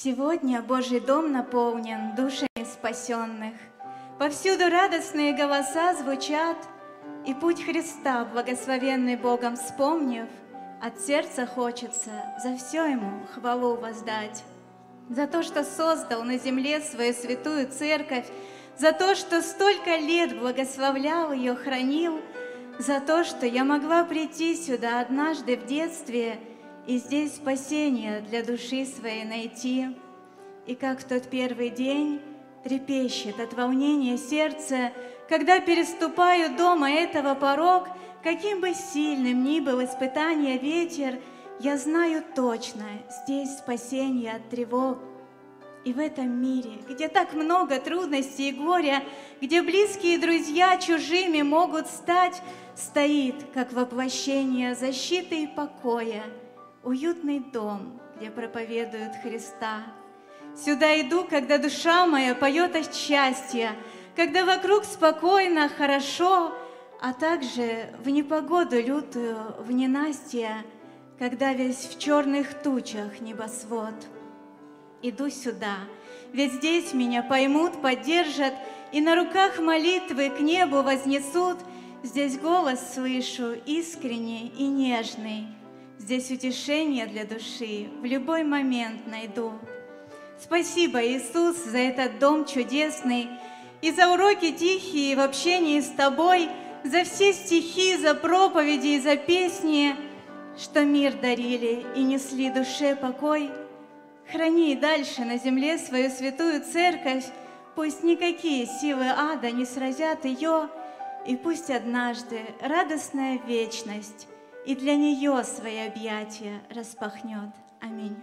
Сегодня Божий дом наполнен душами спасенных. Повсюду радостные голоса звучат, И путь Христа, благословенный Богом вспомнив, От сердца хочется за все Ему хвалу воздать. За то, что создал на земле свою святую церковь, За то, что столько лет благословлял ее, хранил, За то, что я могла прийти сюда однажды в детстве — и здесь спасение для души своей найти. И как в тот первый день трепещет от волнения сердце, когда переступаю дома этого порог, каким бы сильным ни был испытание ветер, я знаю точно, здесь спасение от тревог. И в этом мире, где так много трудностей и горя, где близкие друзья чужими могут стать, стоит, как воплощение защиты и покоя – уютный дом, где проповедуют Христа. Сюда иду, когда душа моя поет от счастья, когда вокруг спокойно, хорошо, а также в непогоду лютую, в ненастье, когда весь в черных тучах небосвод. Иду сюда, ведь здесь меня поймут, поддержат, и на руках молитвы к небу вознесут. Здесь голос слышу искренний и нежный, Здесь утешение для души в любой момент найду. Спасибо, Иисус, за этот дом чудесный и за уроки тихие в общении с Тобой, за все стихи, за проповеди и за песни, что мир дарили и несли душе покой. Храни и дальше на земле свою святую церковь, пусть никакие силы ада не сразят ее, и пусть однажды радостная вечность и для нее свои объятия распахнет. Аминь.